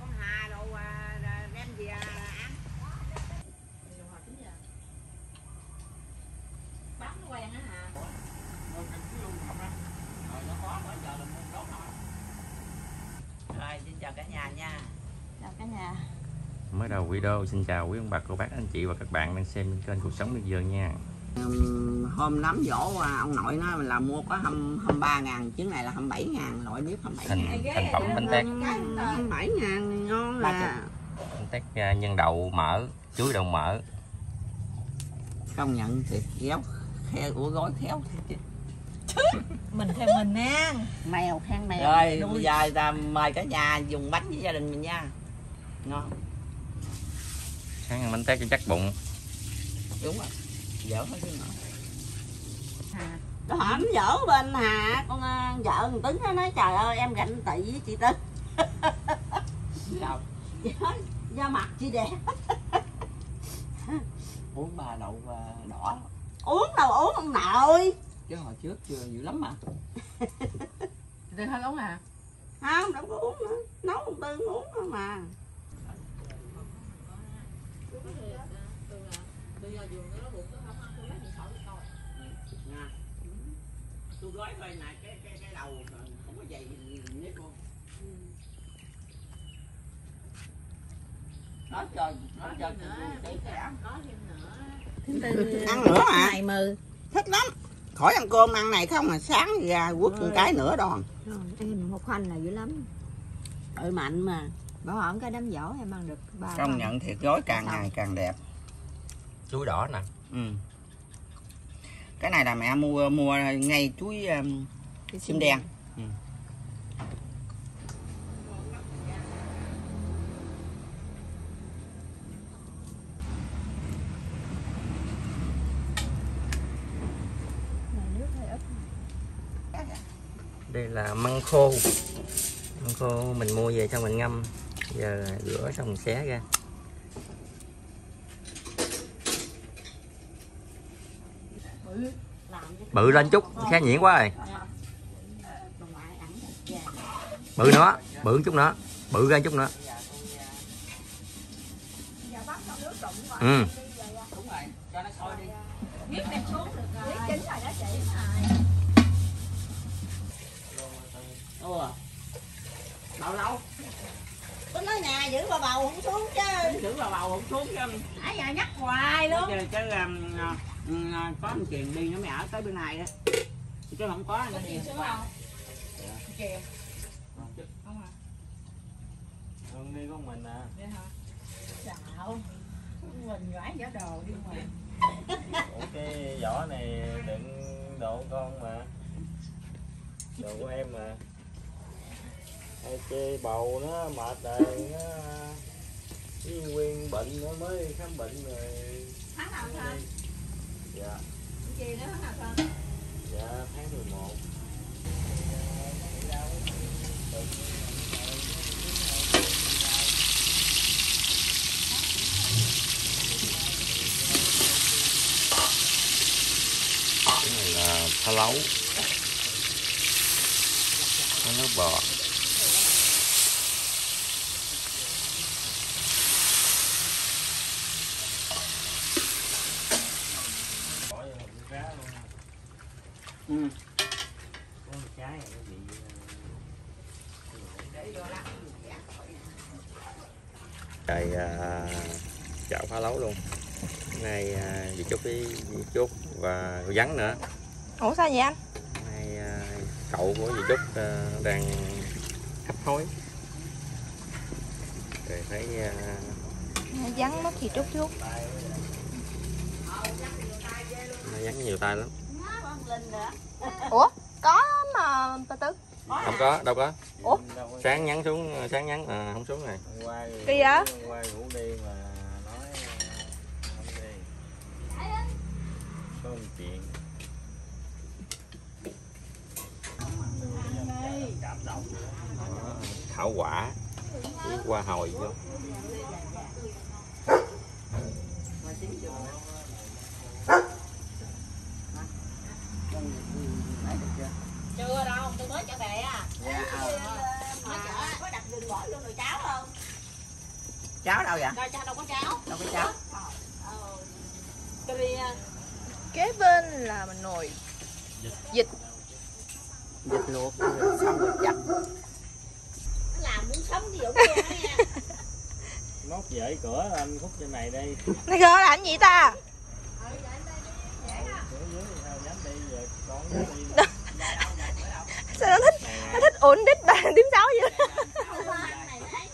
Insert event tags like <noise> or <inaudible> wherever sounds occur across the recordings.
con hà đồ à, đem về ăn bán nó quen á hả rồi xin chào cả nhà nha chào cả nhà Mới đầu video xin chào quý ông bà cô bác anh chị và các bạn đang xem trên kênh cuộc sống bây giờ nha hôm nắm dỗ ông nội nó là mua có 23 ngàn trứng này là 27 ngàn loại bếp 27 thành ngàn. thành phẩm bánh tét. 27 ngàn ngon là bánh tét à, nhân đậu mỡ chuối đậu mỡ. Công nhận thiệt khéo khéo của gói khéo thiệt chứ. mình theo mình nha. Mèo khen mèo. Rồi bây giờ ta mời cả nhà dùng bánh với gia đình mình nha. Ngon. Sáng ăn bánh tét cho chắc bụng. Đúng rồi dở hết chứ nó hổm dở bên hà con ờ, vợ thằng tấn nó nói trời ơi em gạnh tị với chị tấn. Sao <laughs> da mặt chị đẹp. <laughs> Uống ba đậu ờ, đỏ. Uống đâu uống ông nội. Chứ hồi trước chưa dữ lắm mà. <laughs> Được hơi uống à? Không đâu có uống nữa. Nấu ông tư uống thôi mà Nha. tôi gói coi này cái cái cái đầu không có dày nhất luôn nói cho nói cho cái cái ăn ăn nữa à ngày mừ. Thích lắm. Khỏi ăn cơm ăn này không mà sáng ra quất một cái nữa đòn. Rồi em một khoanh là dữ lắm. Đợi mạnh mà. Bảo ổn cái đám dỗ em ăn được ba công nhận thiệt gói càng ngày càng đẹp. Chuối đỏ nè. Ừ. cái này là mẹ mua mua ngay chuối um, Cái sim đen. ừ. Này nước hơi ít đây là măng khô. Măng khô mình mua về xong mình ngâm. Giờ rửa xong mình xé ra bự lên chút khá nhuyễn quá rồi. Bự nữa bự chút nữa bự ra chút nữa. Ừ. Đúng rồi cho nó sôi đi biết đem xuống được rồi biết chín rồi đó chị Ủa bao lâu tôi nói nhà giữ bà bầu không xuống chứ. Giữ bà bầu không xuống chứ. Nãy giờ nhắc hoài luôn. Chứ, chứ um, um, có một chuyện đi nó mẹ ở tới bên này đó. Chứ không có nó đi không? Kìa. Không à. Hương đi con mình à. Vậy hả? Xạo mình gãi giả đồ đi ngoài Ủa cái vỏ này đựng đồ con mà. Đồ của em mà. Hay chê bầu nó mệt rồi nó nguyên bệnh nó mới khám bệnh rồi. Tháng nào thôi Dạ. Chị nữa nào thôi Dạ tháng 11 Cái này là phá lấu. Có nước bò ừ. Rồi à, chảo phá lấu luôn Hôm nay à, dì Trúc với dì Trúc và cô Vắng nữa. Ủa sao vậy anh? Nay à, cậu của dì Trúc à, đang hấp hối. Rồi thấy à, vắng mất gì chút chút nó vắng nhiều tay lắm. Ủa có mà bà tư? Không có, đâu có. Ủa? Sáng nhắn xuống, sáng nhắn à, không xuống này. Kỳ vậy? Thảo quả. Với hoa hồi vô. Chưa đâu tôi mới trở về à. Dạ. Mới chở có đặt gừng bỏ vô nồi cháo không? Cháo đâu vậy? Đâu đâu có cháo. đâu có cháo Ờ. Đi à, kế bên là nồi vịt luộc xong rồi chặt làm muốn sống gì ở kia đó nha. <laughs> nốt dễ cửa anh khúc trên này đi. Này gỡ là anh gì ta? Thì sao dám đi giờ con dám đi <laughs> sao nó thích nó thích ổn đít ba tím sáu vậy?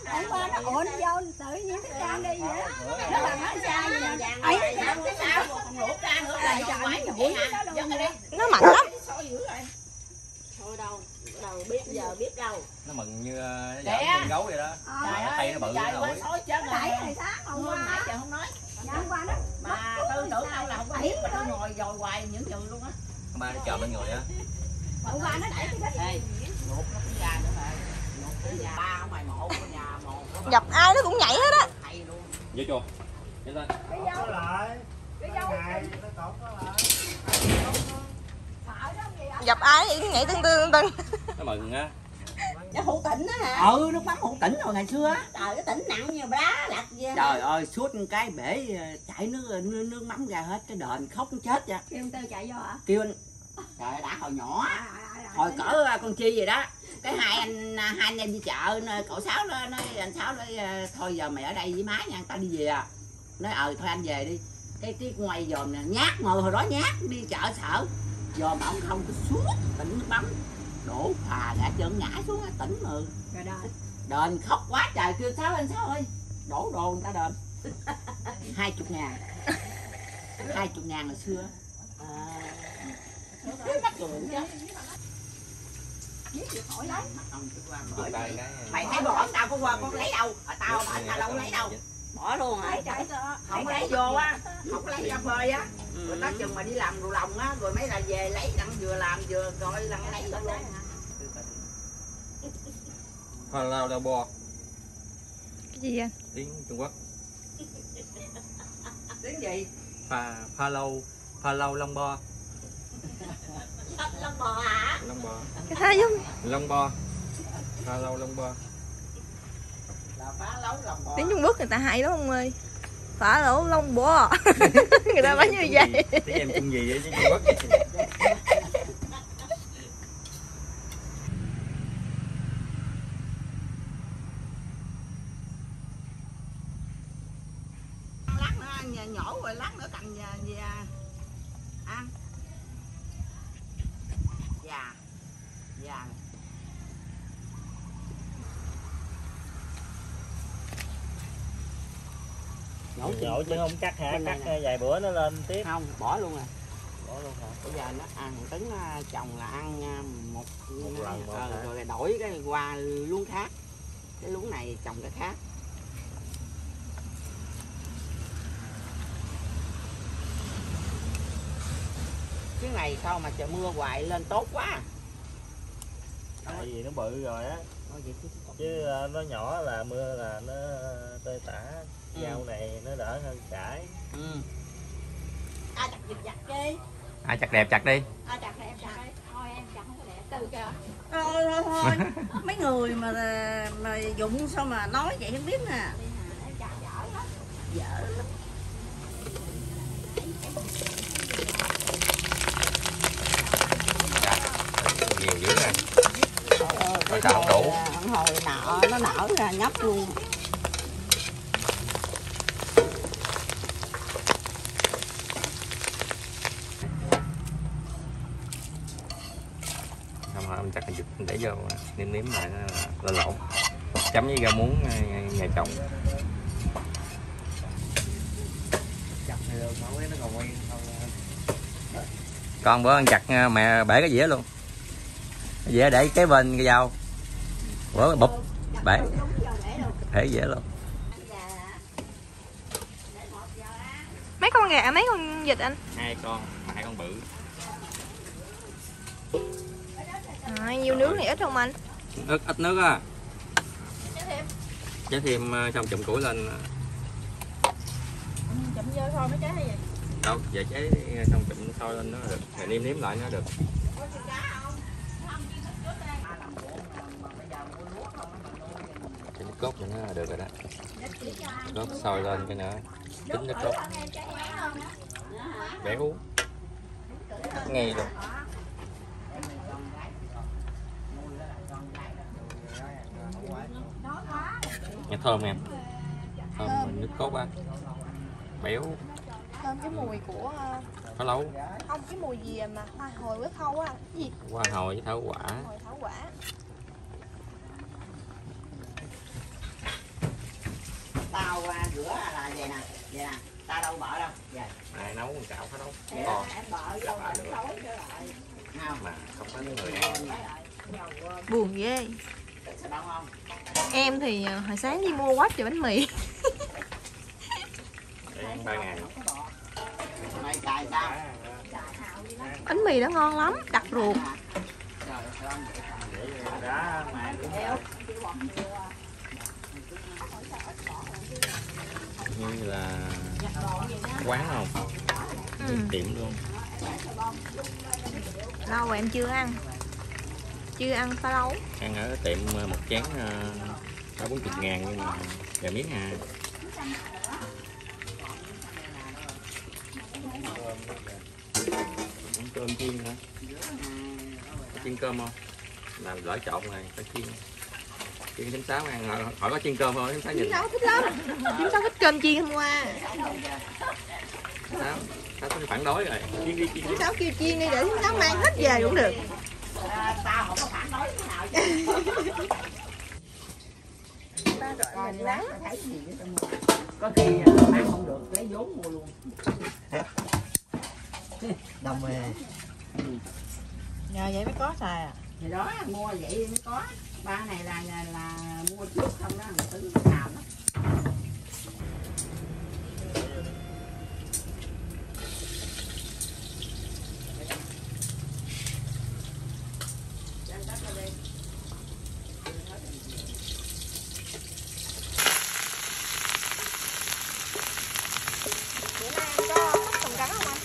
Hôm qua nó ổn vô tự nhiên cái trang đi. Nó nó xa nè. Ấy cái nó nó mạnh lắm Đâu, đâu biết giờ biết đâu. nó mừng như ờ, nó giỡn con gấu vậy đó. Trời Nó tay nó bự trời nó quá xối chết rồi. Này hôm Hôm qua giờ không nói. hôm qua nó Mà tôi tưởng đâu là không có biết mà tôi ngồi dòi hoài những chừng luôn á. con ba nó chờ bên người á. Hôm qua nó đẩy cái đó nó cũng ra nữa mà. Cái ba ở ngoài mộ của nhà một gặp ai nó cũng nhảy hết á. Vô lên. Cái dâu lại cái có dâu ngày nó còn có lại gặp ai vậy? Cũng nhảy tưng tưng tưng nó mừng á Cái hũ tỉnh á hả? ừ nước mắm hủ tỉnh rồi ngày xưa á. Trời cái tỉnh nặng như đá lặt vậy. trời ơi suốt cái bể ờ, chảy nước nước, nước mắm ra hết cái đền khóc chết vậy. Kêu tơ chạy vô hả? Kêu anh trời đã hồi nhỏ À, à, à, à, hồi cỡ à, con chi vậy đó. Cái hai anh hai anh em đi chợ nó- cậu sáu nó nói anh sáu nói thôi giờ mày ở đây với má nha tao đi về à. Nói ờ thôi anh về đi. Cái cái ngoài dòm nè nhát mà hồi đó nhát đi chợ sợ dòm ông không có suốt tỉnh mắm đổ phà gã chân ngã xuống á, tỉnh mà rồi đó đền khóc quá trời kêu sáu anh sáu ơi đổ đồ người ta đền. <laughs> Hai chục ngàn. Hai chục ngàn hồi xưa. À, mắc cười chứ. Cứ mày thấy bỏ tao có qua con lấy đâu? À, tao Chụp tao đâu lấy đâu? bỏ luôn hả? Lấy chạy cho không lấy vô á. Không có lấy ra phơi á rồi nó chừng mà đi làm đồ lòng á rồi mấy là về lấy đặng vừa làm vừa coi đặng lấy luôn. <laughs> Hoa lao đao bo cái gì anh tiếng trung quốc. Tiếng gì? Pha pha lâu pha lâu long bo Lông bò hả? long bo cái thái giống long bo pha lâu long bo là phá lấu lòng bò. Tiếng trung quốc người ta hay lắm ông ơi phả lỗ lông bò <laughs> người ta nói như vậy. tiếng em chung gì vậy chứ trung quốc lát nữa ăn nhổ rồi lát nữa cành về, về ăn già già nhổ nhổ chứ không cắt hả? cắt vài bữa nó lên tiếp. Không bỏ luôn rồi. Bỏ luôn hả? Bây giờ nó ăn tấn à, chồng là ăn à, một, Một lần một ờ, rồi đổi cái qua luống khác. Cái luống này trồng cái khác. Cái này sao mà trời mưa hoài lên tốt quá. Tại vì nó bự rồi á. Chứ ờ, nó nhỏ là mưa là nó tơi tả Ừ. rau này nó đỡ hơn cải ừ. Ai chặt giật chặt đi. ai chặt đẹp chặt đi Ai chặt thì em chặt đi. Thôi em chặt không có đẹp. Từ kìa. thôi thôi thôi <laughs> mấy người mà mà dụng sao mà nói vậy không biết nè Đi hả? Em chặt giỏi lắm. dở lắm. nhiều dữ Tại cái sao không hồi, đủ? à, hồi nọ nó nở ra nhấp luôn không hả mình chặt mình giật để vô nêm nếm lại là lên lộn chấm với rau muống ờ, nhà chồng. Con bữa ăn chặt ờ, mẹ bể cái dĩa luôn. Cái dĩa để kế bên cái dao. Bữa bụp bể. Bể dĩa luôn. Mấy con gà mấy con vịt anh? Hai con mà hai con bự à, nhiêu nướng thì ít không anh? Ít ít nước á chế thêm. Ờ, xong chụm củi lên Chậm vô thôi mới trái hay gì? đâu giờ chế xong chụm sôi lên nó được. Rồi nêm nếm lại nó được. Nó cốt cho nó được rồi đó. Rốt sôi lên cái nữa. Tính nước rốt Béo Ngay luôn thơm em. Thơm. Nước cốt á. Béo. Thơm cái mùi của ờ, phá lấu. không cái mùi gì mà hoa hồi với khâu á? Cái gì? Hoa hồi với thảo quả. Hồi thảo quả. Tao à, rửa là vậy nè vậy nè. Tao đâu bỏ đâu. Vậy Ai nấu con chảo lấu Để Còn em bỏ vô là nó xối trở lại. Không mà không có người ăn. buồn ghê. đâu em thì ờ, hồi sáng đi mua quách cho bánh mì. <laughs> Bánh mì đó ngon lắm đặc ruột. Như là Quán không? Ừ. Tiệm luôn. Lâu rồi em chưa ăn chưa ăn phá lấu? Ăn ở tiệm ờ, một chén ba bốn chục ngàn nhưng mà vài miếng à. Cơm chiên hả? Có chiên cơm không? Làm lỡ trộn rồi phải chiên. Chiên thím sáu ăn hỏi, hỏi có chiên cơm không? Thím sáu nhìn. Thím sáu thích lắm. Thím sáu thích cơm chiên hôm qua. Thím sáu sáu có phản đối rồi. Chiên đi chiên Thím sáu kêu chiên đi để thím sáu mang hết về cũng được có khi bán không được lấy vốn mua luôn đồng mê nhờ vậy mới có xài à? Thì đó mua vậy mới có. Ba này là là, là mua trước không đó người tính nào đó bữa nay em có thắp sùng trắng không anh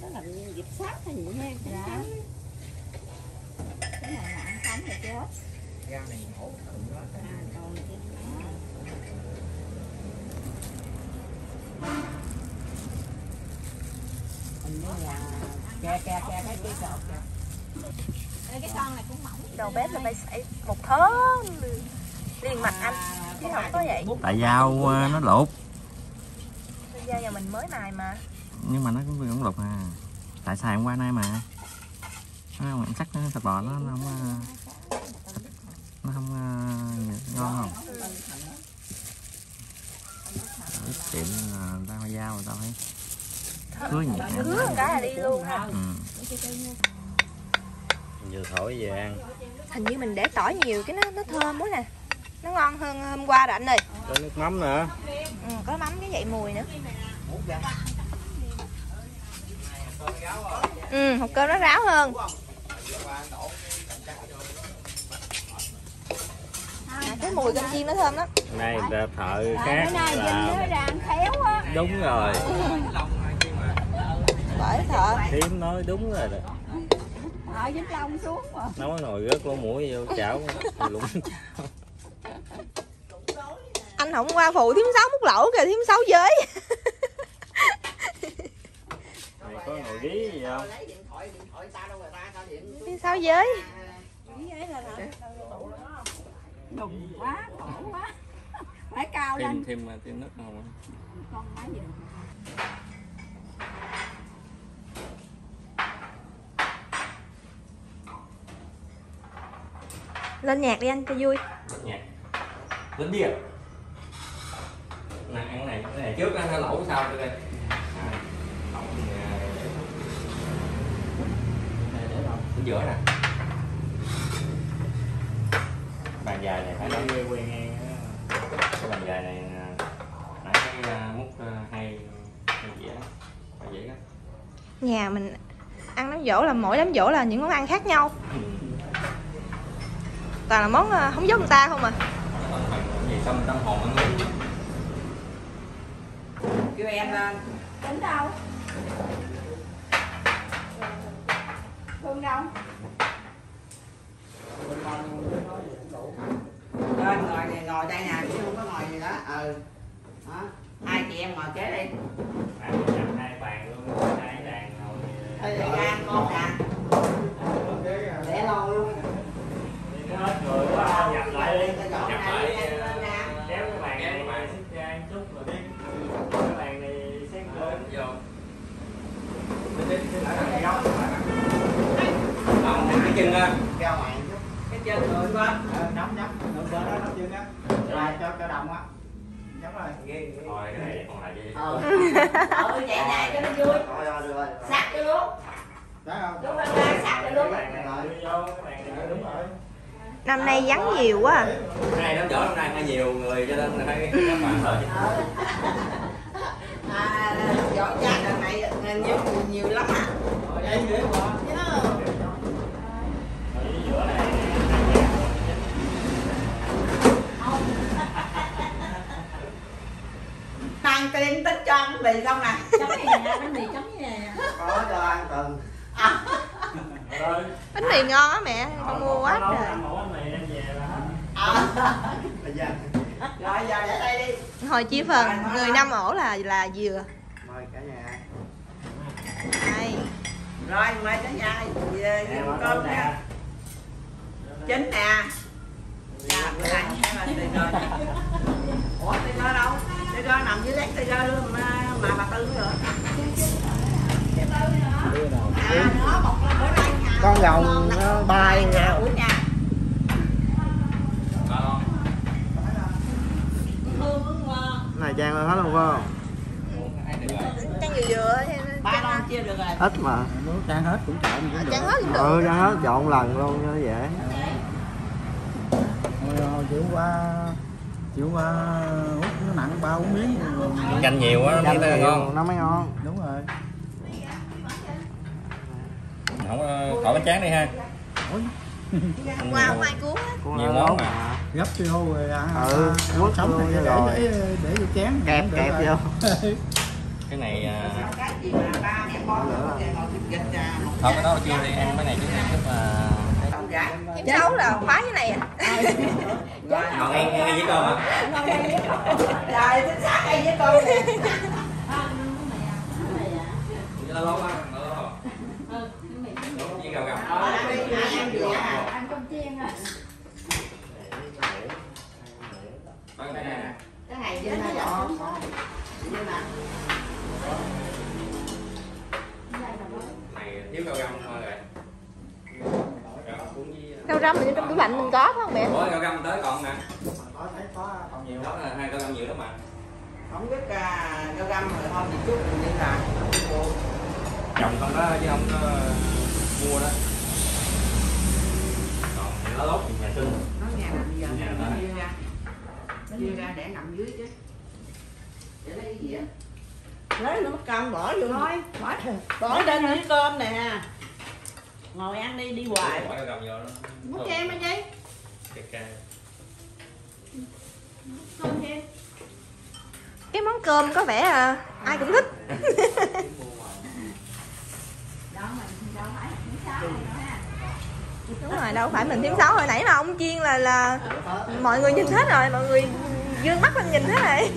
Nó làm dịp sát hay gì ha? Dạ. Cái này là ăn sống rồi chết. gan này hổ À, còn cái hình như là kè kè kè cái kìa. Ê, cái con này cũng mỏng. đầu bếp là phải xảy một thớm. Liền mạch anh chứ không có vậy. Tại dao ờ, nó lột. Bây giờ nhà mình mới mài mà. Nhưng mà nó cũng cũng lột à. Tại xài hôm qua nay mà. Nó không sắc nó thịt bò nó, nó không ờ, nó không ờ, ngon không? Cái tiệm là tao hay dao tao thấy cưới nhẹ cứ một cái là đi luôn ha. Ừ. vừa thổi về ăn hình như mình để tỏi nhiều cái nó nó thơm quá nè. Nó ngon hơn hôm qua rồi anh ơi. Có nước mắm nữa. Ừ, có mắm cái vậy mùi nữa. Ừ hộp cơm nó ráo hơn. À, cái mùi cơm chiên nó thơm lắm. Nay là thợ khác á. đúng rồi bởi thợ thím nói đúng rồi đó. Ở Vĩnh Long xuống mà. nấu nồi rớt lỗ mũi vô chảo lũng anh không qua phụ thím sáu múc lẩu kìa thím sáu giới này có nồi ghí gì không? Lấy điện thoại điện thoại tao đâu rồi ta tao điện thím sáu giới Đùng quá, khổ quá. Phải cao lên. thêm thêm thêm nước không Con má gì lên nhạc đi anh cho vui. Nhạc. Lính đi à nè ăn cái này cái này trước ăn lẩu sau đây? À, lẩu thì, à, ở giữa nè. Bàn dài này phải nói quen á. cái bàn dài này à, phải cái à, múc hai hai dĩa phải dễ lắm. Nhà mình ăn đám dỗ là mỗi đám dỗ là những món ăn khác nhau toàn là món không giống người ta không à tâm hồn ăn kêu em lên Tính đâu? Phương đâu? lên ngồi này ngồi đây nè chứ không có ngồi gì đó ừ đó hai chị em ngồi kế đi Hai bàn luôn, hai đàn ngồi. Để ra con nè để lâu luôn Đi hết rồi quá, nhập lại đi. Nhập lại, Kéo cái bàn này mà xích ra chút rồi đi. Cái bàn này xếp lên. vô. Không cái chân á ra ngoài chút. Cái chân người quá. Nóng nhắm nóng bơ đó nóng chưa nhá rồi cho cho đồng á. Nhắm rồi. Thôi cái này còn lại đi. Ờ. Ừ. Chạy này cho nó vui. rồi rồi rồi sát cho luôn. Đấy không? Đúng rồi ra sát cho luôn. Cái bàn này đưa vô, cái bàn này đưa đúng rồi năm nay vắng nhiều quá à. hai đám giỏ năm nay hơi nhiều người cho nên là phải các bạn đợi <laughs> à giỏi cha lần này nhiều nhiều lắm à mang tiền tích cho ăn mì không nè Chấm này nè, bánh mì chấm như này nè. có cho ăn từng Rồi. Bánh mì ngon á mẹ con mua quá Nấu trời. Ăn mẫu bánh mì đem về là hết. à. bây giờ rồi giờ để đây đi hồi chia phần người năm ổ là là dừa mời cả nhà đây rồi mời cả nhà về mà cơm nè. chính nè. Dạ bữa nay bên tùy rồi ủa tùy rồi đâu? Tùy rồi nằm dưới lát tùy rồi luôn mà mà bà tư nữa. À nó bữa nay nhà con rồng nó bay nhà nha uống nha. Này trang lên hết luôn phải không? Hay ba non chia được rồi. Ít mà. Trang hết cũng trộn cũng chăn hết cũng được. Ừ trang hết trộn lần luôn cho nó dễ Hồi chiều qua chiều qua hút nó nặng ba bốn miếng. Canh nhiều quá Canh miếng nhiều, ngon. nó mới ngon. Đúng rồi không ờ, khỏi bánh tráng đi ha. <laughs> Qua không ai cuốn á Con Nhiều món mà. gấp vô rồi ăn Ừ, ăn quất sống vô này để, rồi. để để vô chén kẹp kẹp rồi. vô. Cái này à, con à thôi cái đó là chưa đi ăn cái này trước trước là đồng gái kiếm xấu là khoái cái này à? Ngon ăn ăn với cơm hả? Rồi chính xác đây với con nè. Lâu lâu á lâu lâu với gạo gạo Ờ, ăn đi, hai ăn gì à? Ăn cơm chiên à. Bán cái này nè cái này trên này dọn nhưng mà này thiếu gạo găm thôi rồi Gạo cuốn với rau răm thì trong tủ lạnh mình có phải không mẹ? Ủa gạo găm tới còn nè. Có thấy có còn nhiều đó là hai gạo găm nhiều lắm mà. Không biết à, rau răm rồi thôi thì chút mình đi làm. Trồng không đó chứ không có mua đó. Còn lá lốt thì nhà sinh nó nhà nằm giờ. Nhà nó đó. Chia ra để nằm dưới chứ. Để lấy cái gì á? Lấy nó mất cân bỏ vô. Thôi bỏ. Bỏ lên với cơm nè. Ngồi ăn đi đi hoài. Bỏ găm vô kem hay gì Kẹt ca. không kem. Cái món cơm có vẻ à, ai cũng thích Đó mình đâu phải cũng sao nữa ha đúng rồi, đâu phải mình thêm sáu hồi nãy mà ông chiên là là mọi người nhìn hết rồi, mọi người dương mắt lên nhìn hết rồi.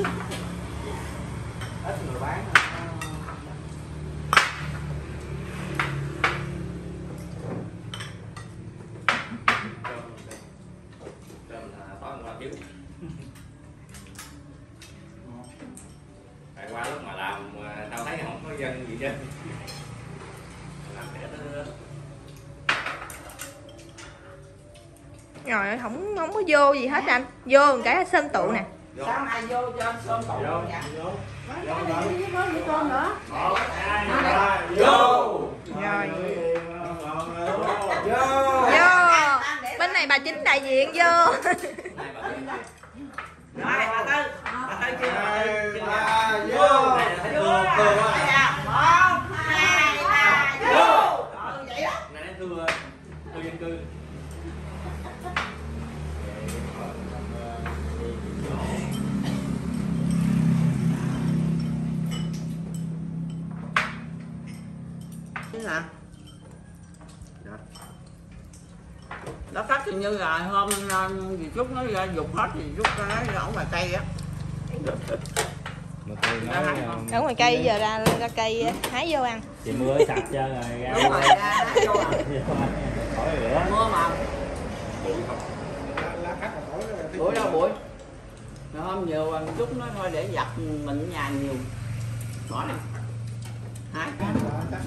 rồi không không có vô gì hết anh. Vô một cái sơn tụ nè. Vô. Vô vô bên này bà chính đại diện vô. Rồi bà tư. Bà tư chưa vô. Đó cắt thì như là hôm gì chút nó ra dục hết thì chút cái ở ngoài cây á. Ở ngoài cây giờ ra ra cây hái vô ăn. Chị mưa sạch cho rồi ra đúng rồi ra nó vô khỏi rửa mưa mà. Buổi đâu buổi? Rồi hôm nhiều chút nó thôi để giặt mình ở nhà nhiều. Bỏ nè. Có này.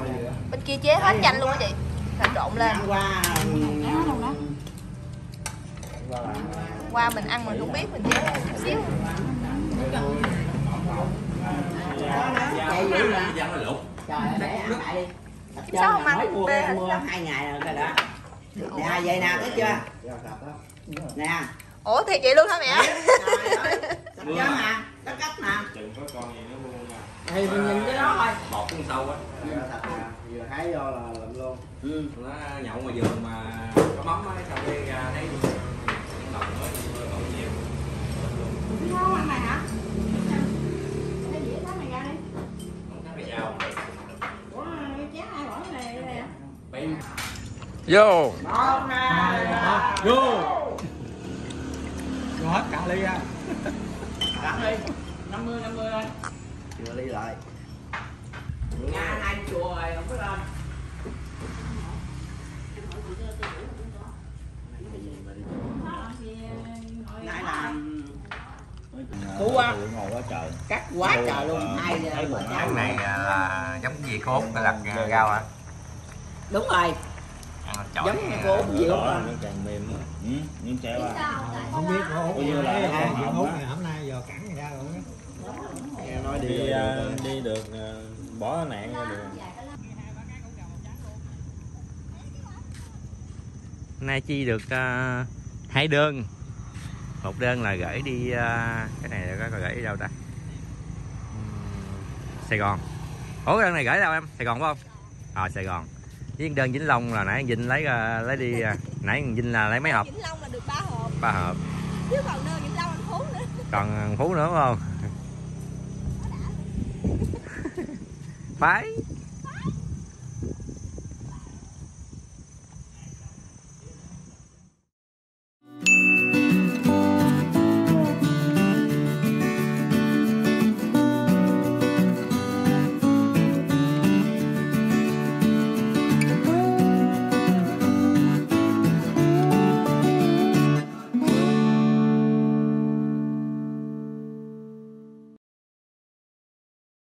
Hay gì bên kia chế hết chanh luôn á chị thịt trộn lên. Qua qua mình ăn mình không biết mình chế chút xíu. Chạy dữ dao nó lụt trời ơi để ăn lại đi. Tập Chứ sao không mới ăn mua bê hết mua đó? hai ngày rồi cái đó nè vậy nè thấy chưa? Nè. Ủa thiệt vậy luôn hả mẹ? Trời ơi tập Đất cách nè Chừng có con gì nó buông ra. Thì mình nhìn cái đó thôi. Bọt cũng sâu á Thật mà Vừa hái vô là lụm luôn. Ừ. Nó nhậu ngoài vườn mà có móng á Xong đi ra à, thấy Những đồng mới bỗng nhiều. Ngon anh này hả? Cái dĩa đó mày ra đi. Vô. Vô. Vô. Hết cạn ly à. ra Cạn ly. 50 50 lên chưa ly lại. Ngã hai chùa rồi không có lên. Nãy là cú quá. Cắt quá trời luôn. hai giờ ăn này à, là giống gì cốt là à, dạ. rau hả? Đúng rồi. Trời. Giống như cô út ừ, gì không? Càng mềm. Ừ, nhưng chèo à. Không biết cô út. Cô như là hút này hả? Nói đi đi à, đi được à, bỏ nạn ra được. Nay chi được uh, hai đơn. Một đơn là gửi đi uh, cái này là có gửi đi đâu ta? Sài Gòn. Ủa đơn này gửi đâu em? Sài Gòn phải không? Ờ Sài Gòn. Với đơn Vĩnh Long là nãy Vinh lấy uh, lấy đi uh, nãy Vinh là lấy mấy hộp? Vĩnh long là được ba hộp. Ba hộp. Chứ còn đơn vĩnh long anh phú nữa. Còn phú nữa đúng không phải